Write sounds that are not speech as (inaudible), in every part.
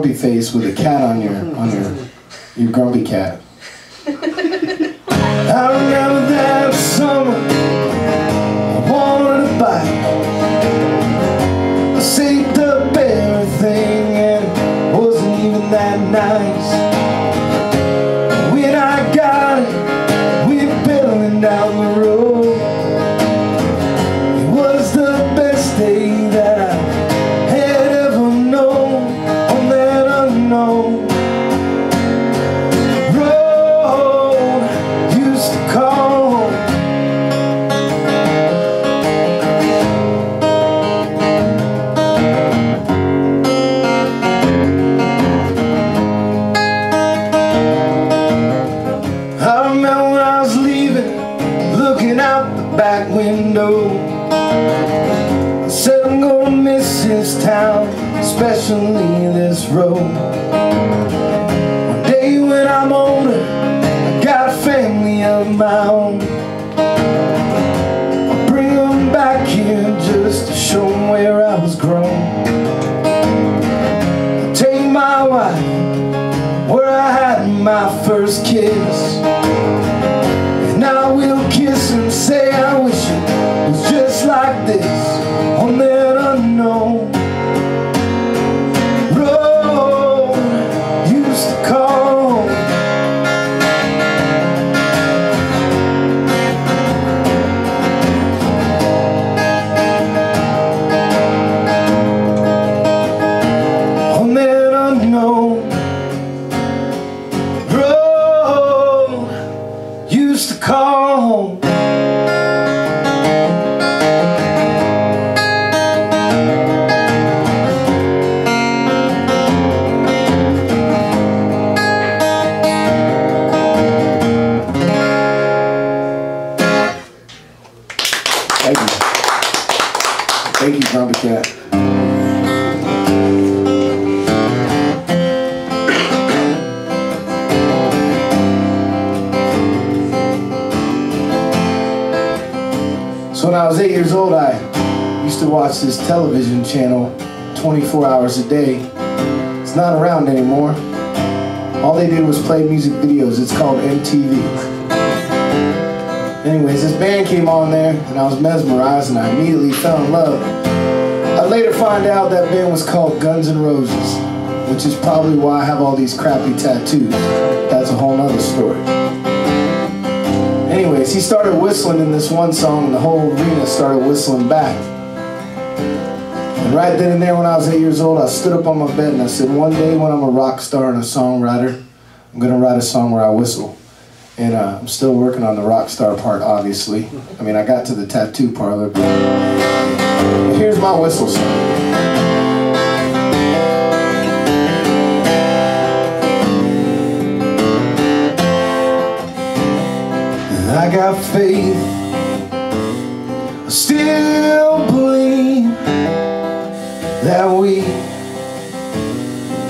grumpy face with a cat on your on your your grumpy cat. (laughs) I remember that summer I wanted a bike. Will kiss and say I wish it was just like this television channel 24 hours a day. It's not around anymore. All they did was play music videos. It's called MTV. Anyways, this band came on there and I was mesmerized and I immediately fell in love. I later find out that band was called Guns N' Roses, which is probably why I have all these crappy tattoos. That's a whole nother story. Anyways, he started whistling in this one song and the whole arena started whistling back. Right then and there when I was eight years old, I stood up on my bed and I said, one day when I'm a rock star and a songwriter, I'm gonna write a song where I whistle. And uh, I'm still working on the rock star part, obviously. I mean, I got to the tattoo parlor, but here's my whistle song. I got faith. I still that we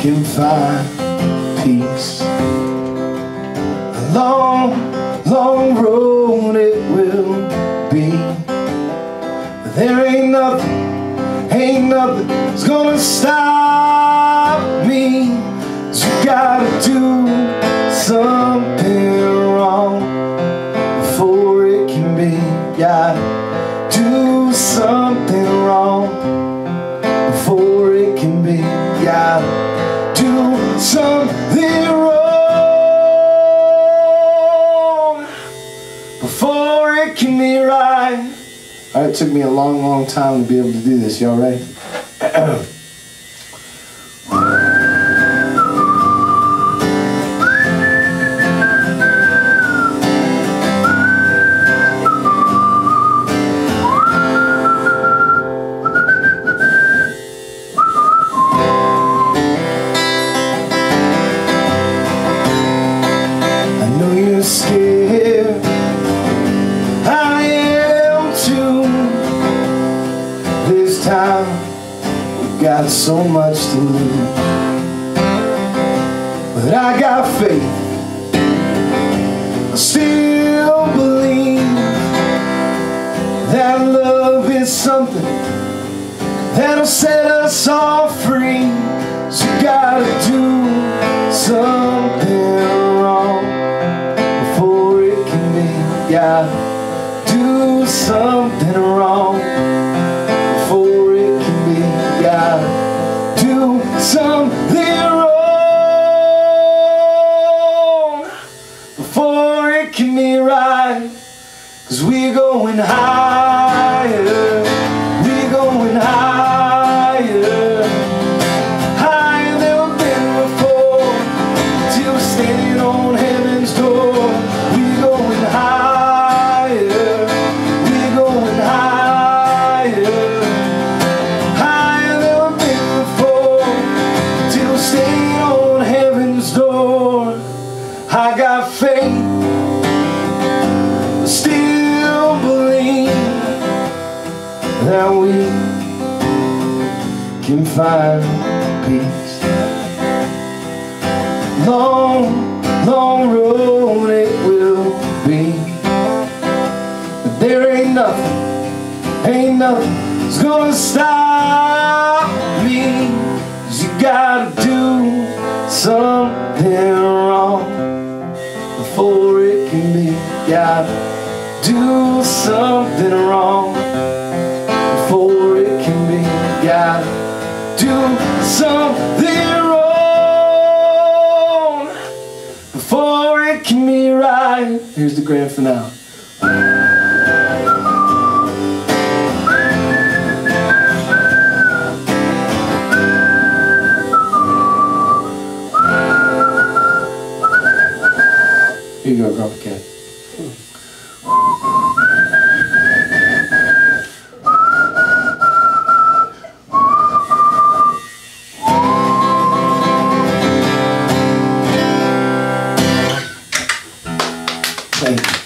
can find peace. A long, long road it will be. But there ain't nothing, ain't nothing that's gonna stop me. you gotta do something something wrong before it can be right. All right, it took me a long, long time to be able to do this. Y'all ready? (clears throat) Thank you.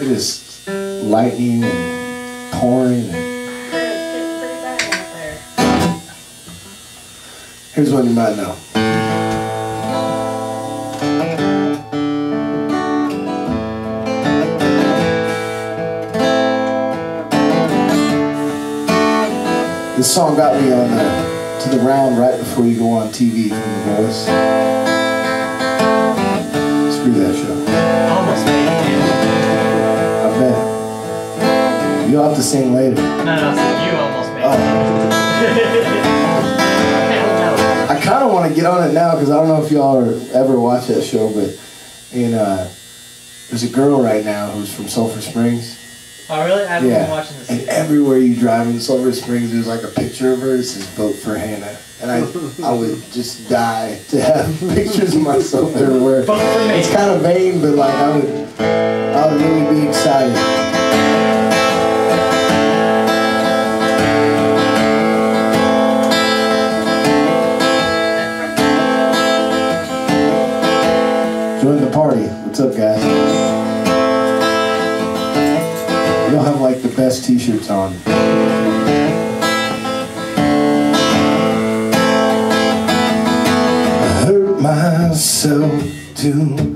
It is lightning and pouring. And It's getting pretty bad out there. here's one you might know. This song got me on the, to the round right before you go on TV from The Voice. Screw that show. Almost made it. I bet. You'll have to sing later. No, no, so you almost made Oh. it. I kind of want to get on it now because I don't know if y'all are, ever watch that show, but in uh, there's a girl right now who's from Sulphur Springs. Oh, really? I haven't been watching this. and everywhere you drive in Sulphur Springs, there's like a picture of her. It says "Vote for Hannah," and I I would just die to have (laughs) pictures of myself everywhere. It's kind of vain, but like I would I would really be excited. Join the party. What's up, guys? Y'all have like the best t-shirts on. Myself today.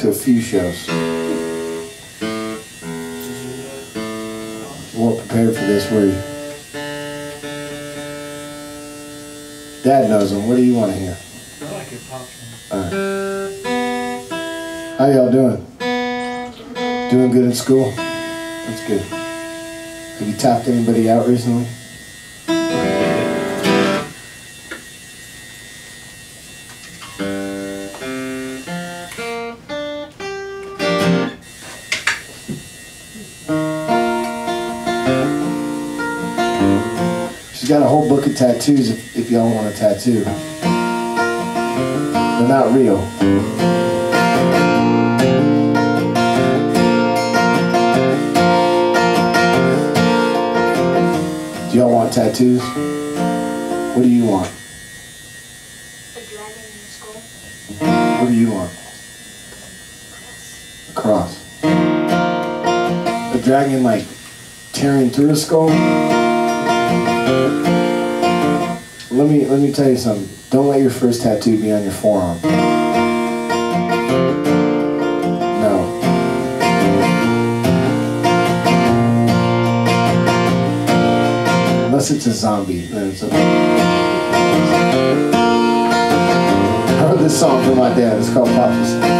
To a few shows. You weren't prepared for this, were you? Dad knows them. What do you want to hear? I like your pop. Alright. How y'all doing? Doing good in school? That's good. Have you tapped anybody out recently? Tattoos if, if y'all want a tattoo. They're not real. Do y'all want tattoos? What do you want? A dragon in the skull. What do you want? A cross. A dragon like tearing through a skull? Let me tell you something. Don't let your first tattoo be on your forearm. No. Unless it's a zombie, it's a I heard this song from my dad. It's called Prophecy.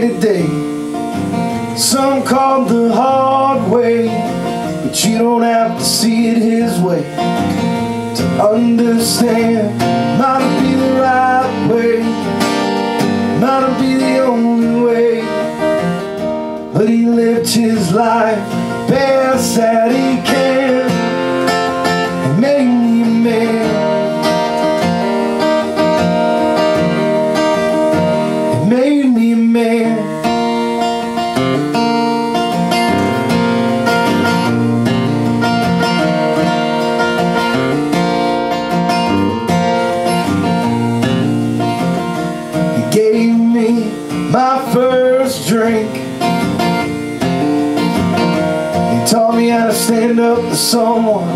Day. Some call the hard way, but you don't have to see it his way to understand. Might be the right way, might be the only way, but he lived his life best that he up to someone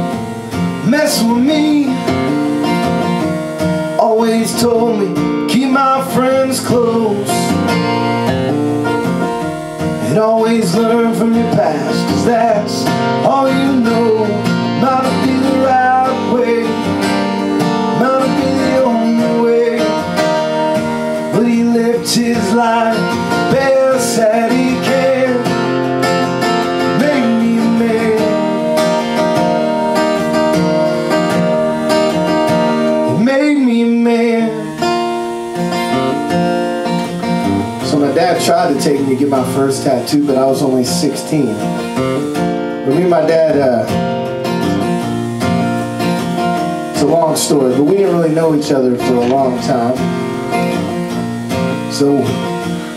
mess with me. Always told me keep my friends close. And always learn from your past, cause that's all you know. My first tattoo, but I was only 16. But me and my dad, uh, it's a long story, but we didn't really know each other for a long time. So,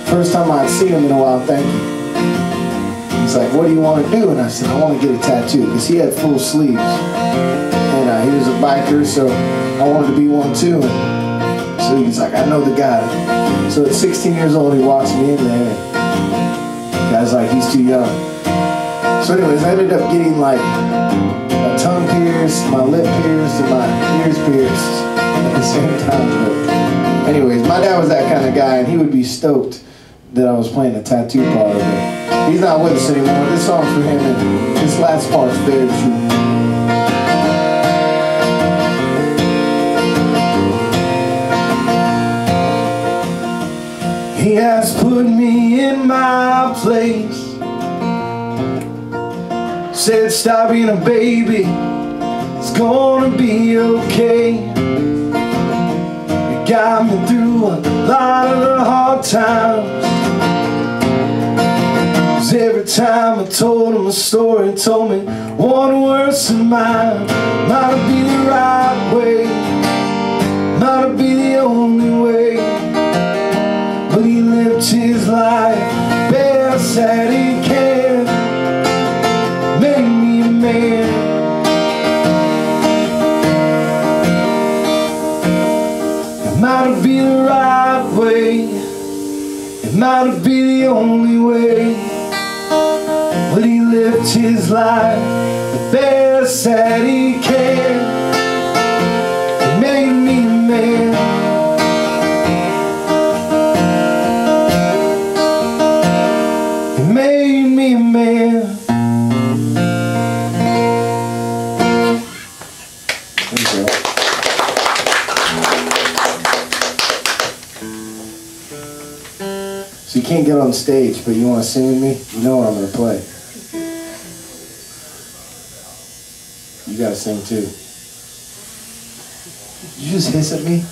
first time I'd seen him in a while, thank you. He's like, what do you want to do? And I said, I want to get a tattoo, because he had full sleeves. And uh, he was a biker, so I wanted to be one too. And so he's like, I know the guy. So at 16 years old, he walks me in there. Like, he's too young. So anyways, I ended up getting like my tongue pierced, my lip pierced, and my ears pierced at the same (laughs) time. But anyways, my dad was that kind of guy, and he would be stoked that I was playing a tattoo part. of it. he's not with us anymore. This song's for him, and this last part's very true. He has put me in my place. Said, stop being a baby. It's gonna be okay. It got me through a lot of the hard times. 'Cause every time I told him a story, told me one worse than mine. Might be the right way, might be the only way. Life best that he can. Made me a man. It might have been the right way. It might have been the only way. But he lived his life the best that he can. Can't get on stage, but you want to sing with me? You know what I'm going to play. You got to sing too. Did you just hiss at me?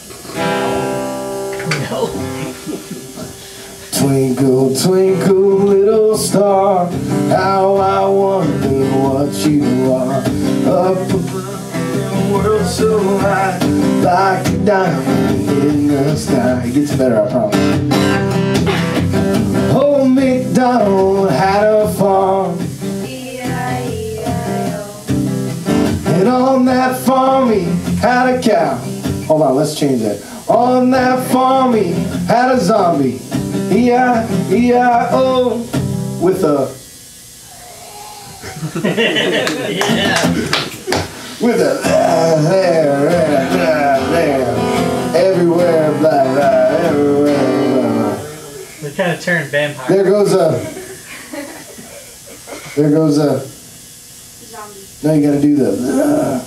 Twinkle, twinkle, little star, how I wonder what you are. Up above the world so high, like a diamond in the sky. It gets better, I promise. Old had a farm, and on that farm he had a cow. Hold on, let's change that. On that farm he had a zombie. E-I-E-I-O with a (laughs) yeah. with a uh, (laughs) there, there, there, there, They kind of turned vampire. There goes a. There goes a. Zombie. Now you gotta do the.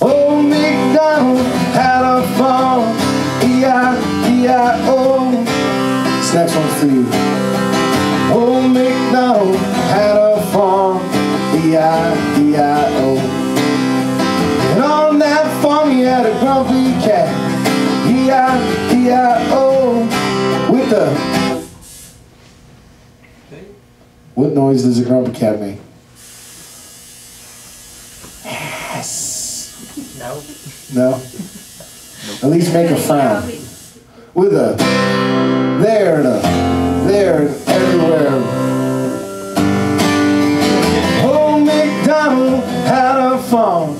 Uh. Old MacDonald had a farm. E-I-E-I-O. This next one's for you. Old MacDonald had a farm. E-I-E-I-O. And on that farm he had a grumpy cat. E-I-E-I-O. With the. What noise does a grumpy cat make? Yes. No. No? At least make a frown. With a there and a there and everywhere. Old MacDonald had a farm.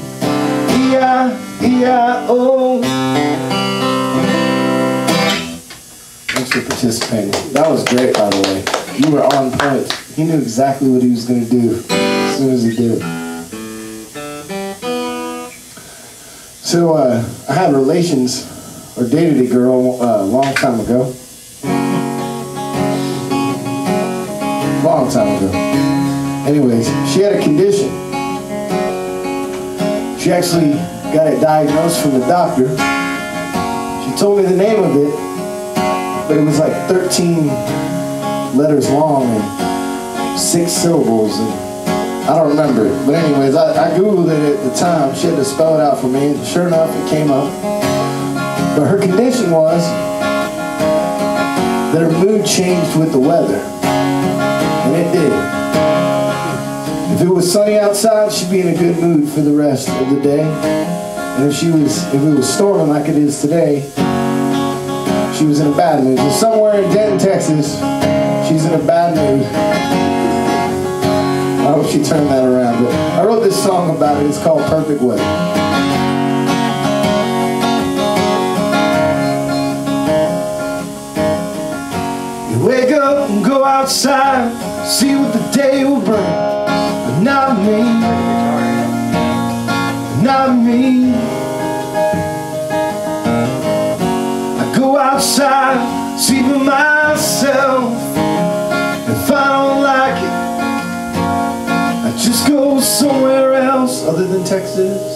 E-I-E-I-O. Thanks for participating. That was great, by the way. You were on point. He knew exactly what he was going to do as soon as he did. So uh, I had relations or dated a girl uh, a long time ago. Long time ago. Anyways, she had a condition. She actually got it diagnosed from the doctor. She told me the name of it, but it was like 13 letters long and six syllables. And I don't remember it. But anyways, I, I Googled it at the time. She had to spell it out for me. And sure enough, it came up. But her condition was that her mood changed with the weather. And it did. If it was sunny outside, she'd be in a good mood for the rest of the day. And if she was if it was storming like it is today, she was in a bad mood. So somewhere in Denton, Texas, she's in a bad mood. I hope she turned that around. But I wrote this song about it. It's called Perfect Weather. Wake up and go outside, see what the day will bring. But not me, not me. Outside, see for myself. If I don't like it, I just go somewhere else other than Texas.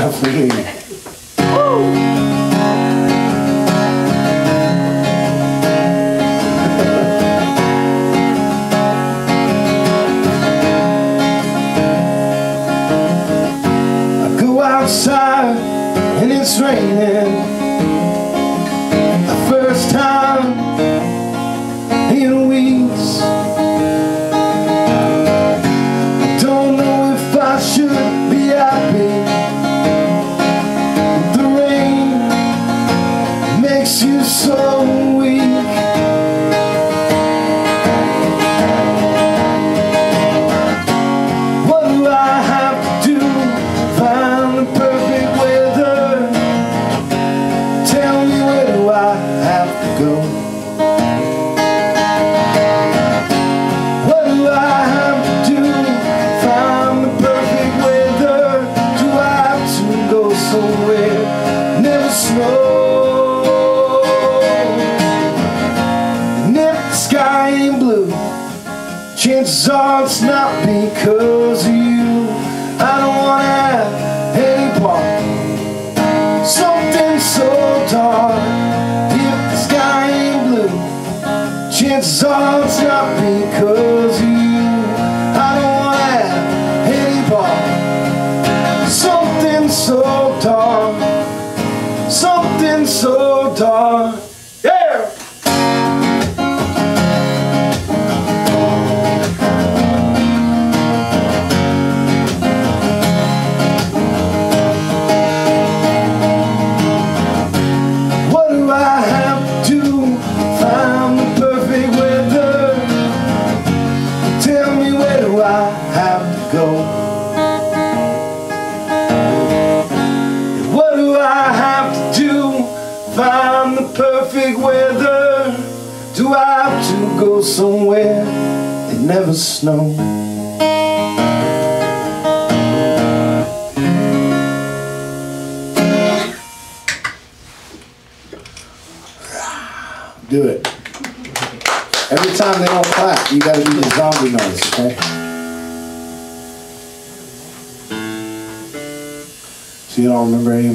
Enough for me. I go outside and it's raining.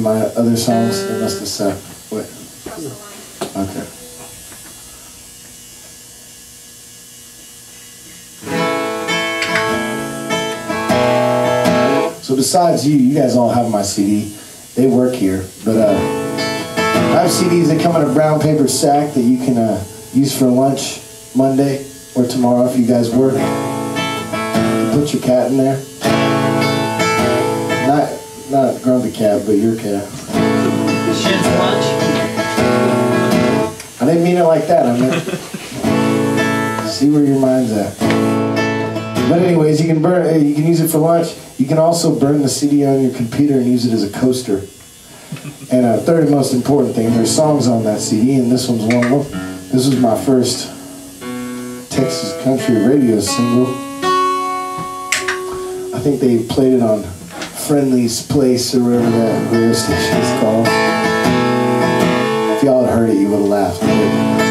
My other songs? They must have said, wait, okay. So besides you, you guys all have my CD. They work here, but uh, I have CDs that come in a brown paper sack that you can uh, use for lunch Monday or tomorrow if you guys work. You put your cat in there. Not Grumpy Cat, but your cat. Shin's lunch. I didn't mean it like that. I meant see where your mind's at. But anyways, you can burn. uh, You can use it for lunch. You can also burn the CD on your computer and use it as a coaster. And a third most important thing, there's songs on that CD, and this one's one of them. This was my first Texas country radio single. I think they played it on Friendly's Place or whatever that radio (laughs) station is called. If y'all had heard it, you would have laughed.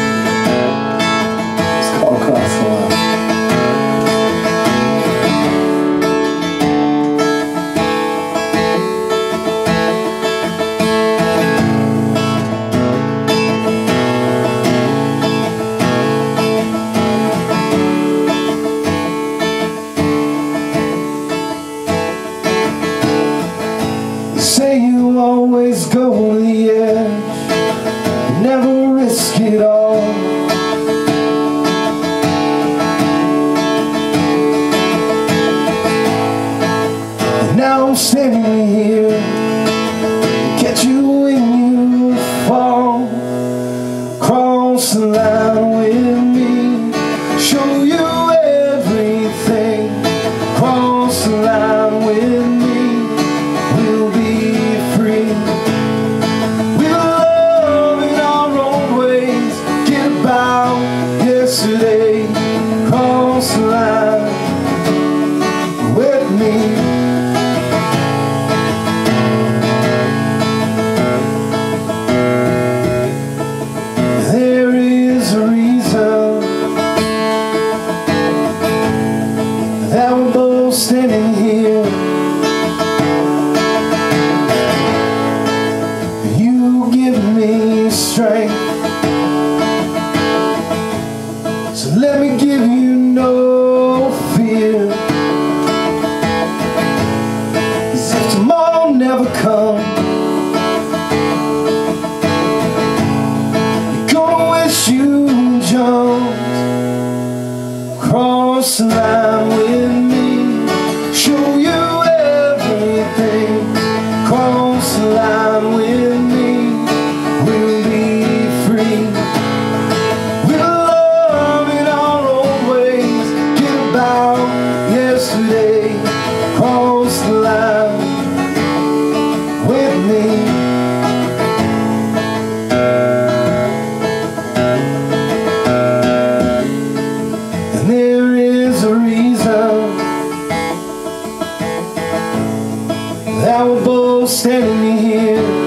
standing here.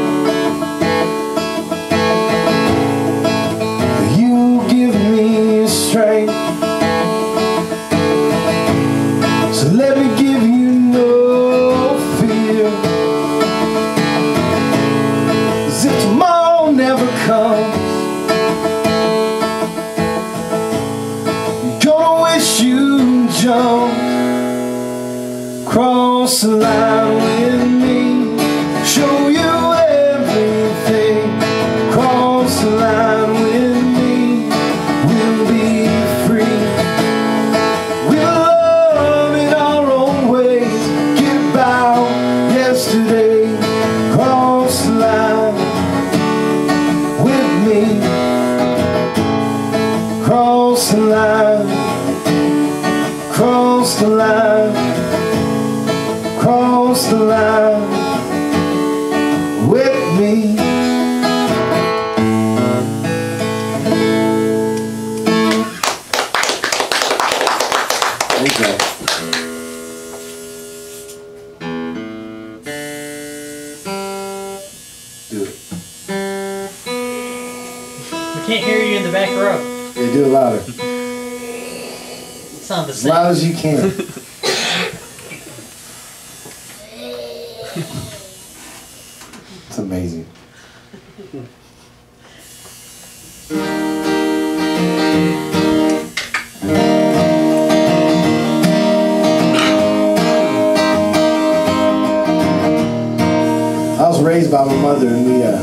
about my mother and we, uh,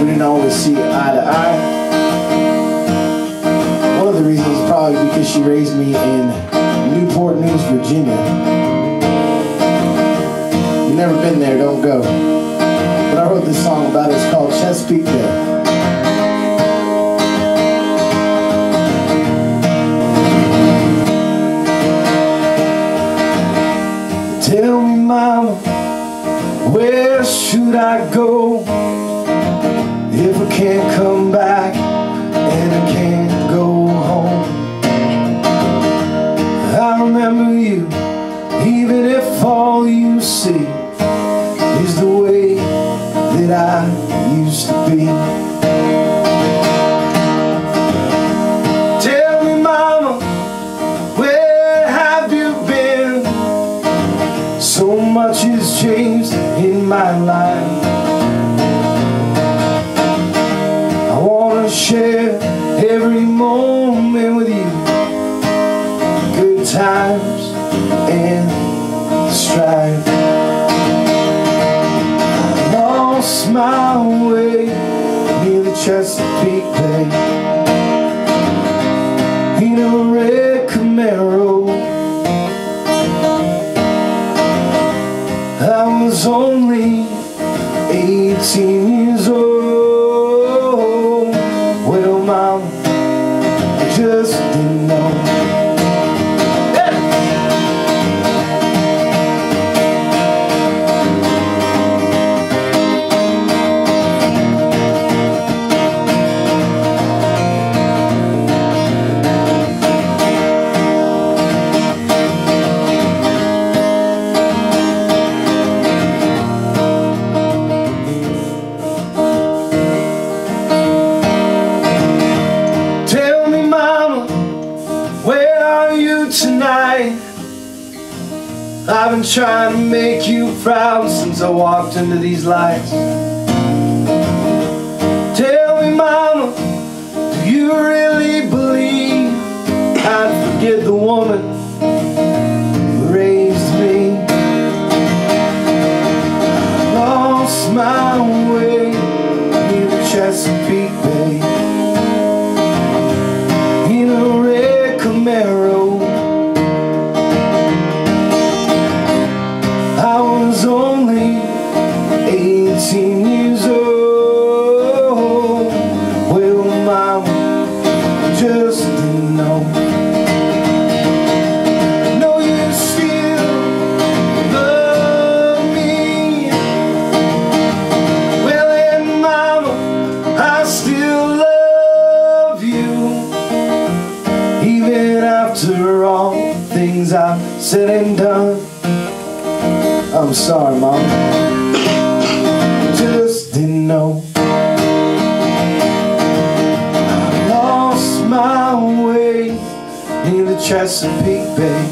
we didn't always see eye to eye. One of the reasons is probably because she raised me in Newport News, Virginia. You've never been there, don't go. But I wrote this song about it. It's called Chesapeake Bay. should I go? If I can't share proud since I walked into these lights. Tell me, Mama, do you really believe I'd forget the woman who raised me? I lost my way near Chesapeake Near the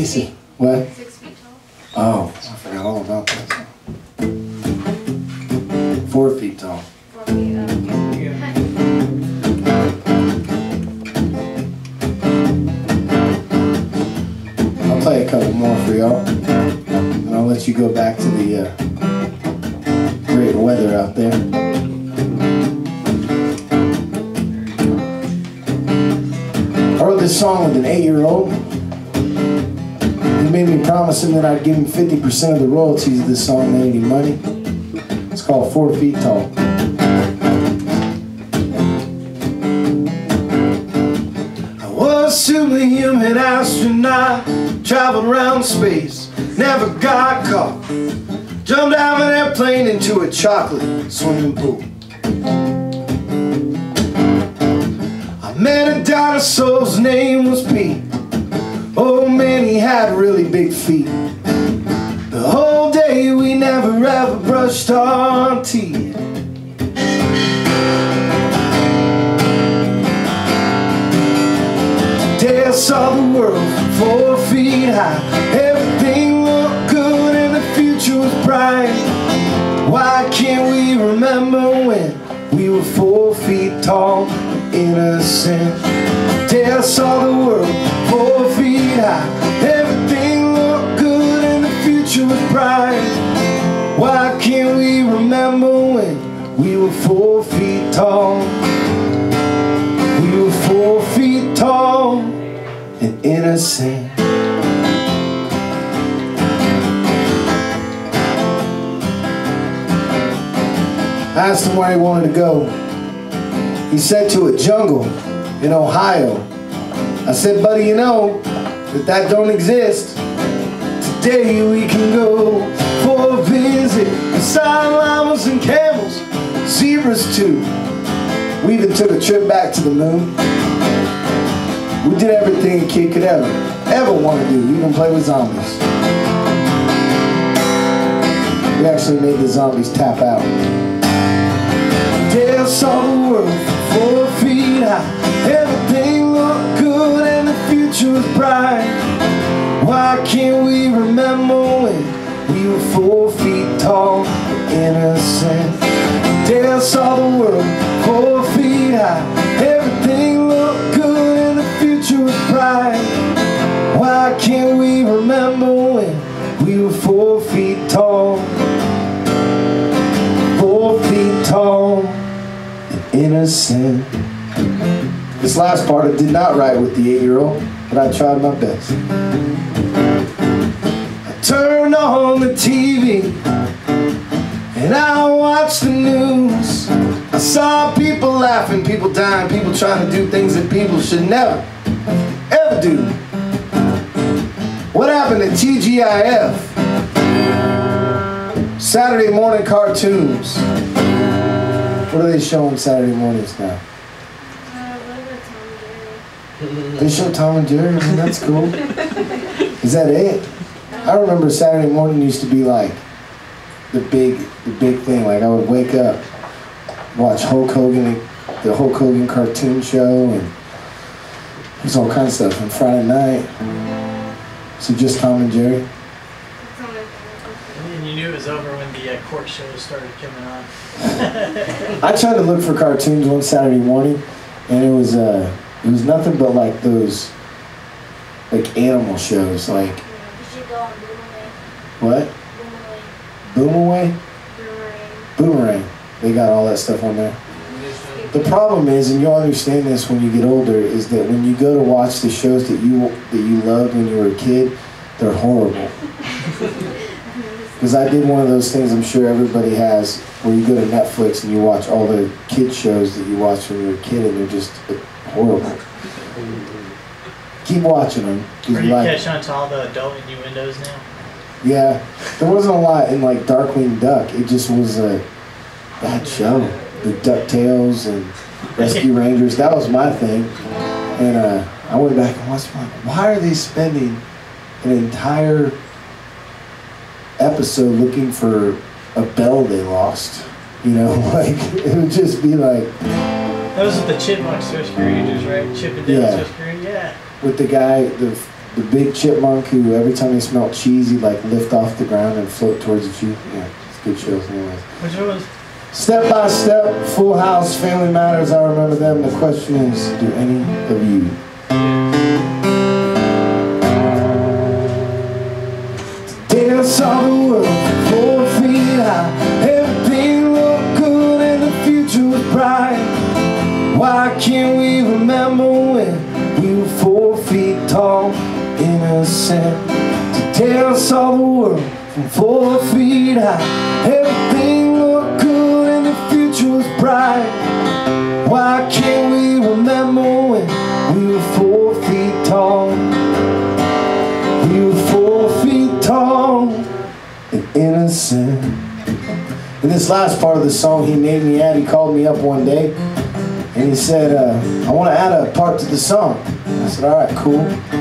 What? Six feet tall. Oh, I forgot all about that. Four feet tall. Four feet, yeah. I'll play a couple more for y'all. And I'll let you go back to the uh, great weather out there. I wrote this song with an eight-year-old. He made me promise him that I'd give him 50% of the royalties of this song, made any money. It's called Four Feet Tall. I was superhuman astronaut, traveled around space, never got caught. Jumped out of an airplane into a chocolate swimming pool. I met a dinosaur's name was Pete. Man, he had really big feet. The whole day we never ever brushed our teeth. Day I saw the world four feet high. Everything looked good and the future was bright. Why can't we remember when we were four feet tall and innocent? Day I saw the world four high. Everything looked good and the future was bright. Why can't we remember when we were four feet tall? We were four feet tall and innocent. I asked him where he wanted to go. He said to a jungle in Ohio. I said, buddy, you know that that don't exist. Today we can go for a visit. Beside llamas and camels, zebras too. We even took a trip back to the moon. We did everything a kid could ever, ever want to do, even play with zombies. We actually made the zombies tap out. Dale saw the world four feet high. Everything future was bright. Why can't we remember when we were four feet tall and innocent? Dale saw the world four feet high. Everything looked good and the future was bright. Why can't we remember when we were four feet tall? Four feet tall and innocent. This last part I did not write with the eight-year-old, but I tried my best. I turned on the TV and I watched the news. I saw people laughing, people dying, people trying to do things that people should never, ever do. What happened to TGIF? Saturday morning cartoons. What are they showing Saturday mornings now? Uh, what about Tom and Jerry? They show Tom and Jerry. I mean, that's cool. (laughs) Is that it? I remember Saturday morning used to be like the big, the big thing. Like I would wake up, watch Hulk Hogan, the Hulk Hogan cartoon show, and there's all kinds of stuff. And Friday night, so just Tom and Jerry. That's all. And you knew it was over when the uh, court shows started coming on. (laughs) I tried to look for cartoons one Saturday morning, and it was uh, it was nothing but like those, like animal shows, like Yeah, you should go on Boomerang. what, Boomerang. Boomerang. They got all that stuff on there. The problem is, and you'll understand this when you get older, is that when you go to watch the shows that you that you loved when you were a kid, they're horrible. (laughs) Because I did one of those things I'm sure everybody has, where you go to Netflix and you watch all the kid shows that you watched when you were a kid, and they're just horrible. Keep watching them. Are you like- catch on to all the adult innuendos now? yeah, there wasn't a lot in like Darkwing Duck. It just was a bad show. The Ducktales and Rescue (laughs) Rangers. That was my thing. And uh, I went back and watched. Like, why are they spending an entire episode looking for a bell they lost? You know, (laughs) like it would just be like Those are the Chipmunks Rescue Rangers, right? Chip and Dale's Yeah. Rescue Rangers? Yeah. with the guy, the the big chipmunk who every time he smelled cheese, he'd like lift off the ground and float towards the cheese. Yeah, it's good shows, anyways. Which one was? Step by step, Full House, Family Matters. I remember them. The question is, do any of you? Innocent? Dale all the world from four feet high. Everything looked good and the future was bright. Why can't we remember when we were four feet tall? We were four feet tall and innocent. In this last part of the song, he made me add, He called me up one day and he said, uh, I want to add a part to the song. I said, all right, cool.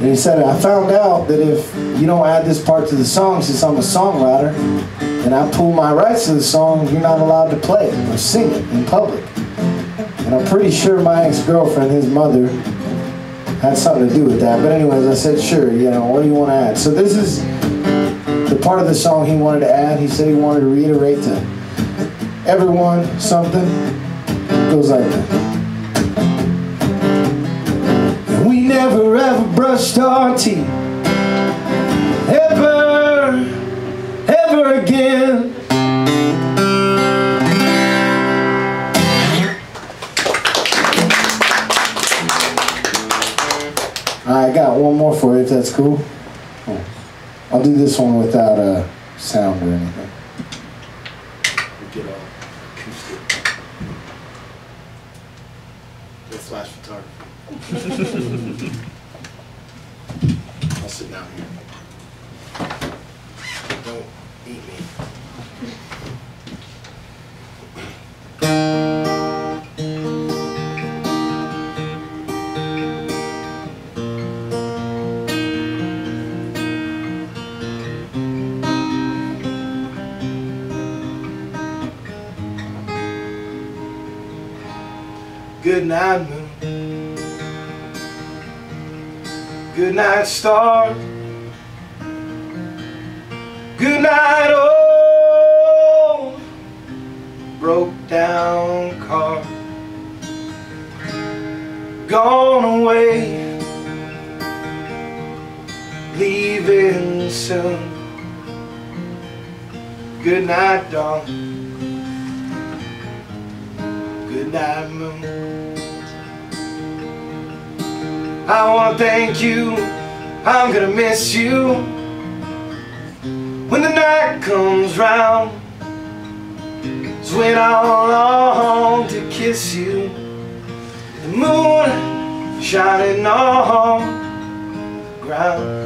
And he said, I found out that if you don't add this part to the song, since I'm a songwriter, and I pull my rights to the song, you're not allowed to play it or sing it in public. And I'm pretty sure my ex-girlfriend, his mother, had something to do with that. But anyways, I said, sure, you know, what do you want to add? So this is the part of the song he wanted to add. He said he wanted to reiterate to everyone something. It goes like this. Brushed our teeth. Ever, ever again. I got one more for you if that's cool. I'll do this one without a sound or anything. Good night, moon. Good night, star. Good night, old broke down car. Gone away, leaving soon. Good night, dawn. Good night, moon. I wanna thank you. I'm gonna miss you when the night comes round. It's when I long to kiss you. The moon shining on ground.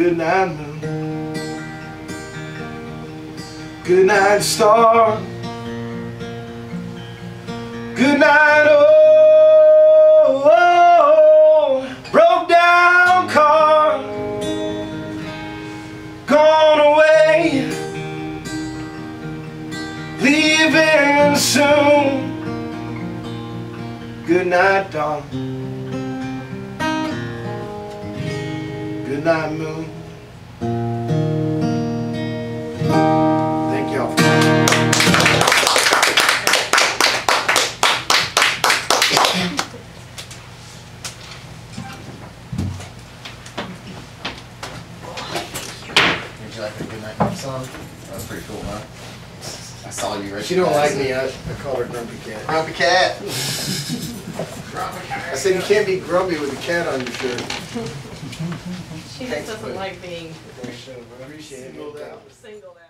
Good night, moon. Good night, star. Good night, oh, oh, broke down car. Gone away, leaving soon. Good night, dawn. Good night, moon. Thank y'all. Would you like a good night song? That was pretty cool, huh? I saw you right She don't like me. I, I call her Grumpy Cat. Grumpy cat. (laughs) I said you can't be grumpy with a cat on your shirt. Just doesn't like being Appreciate it. singled out.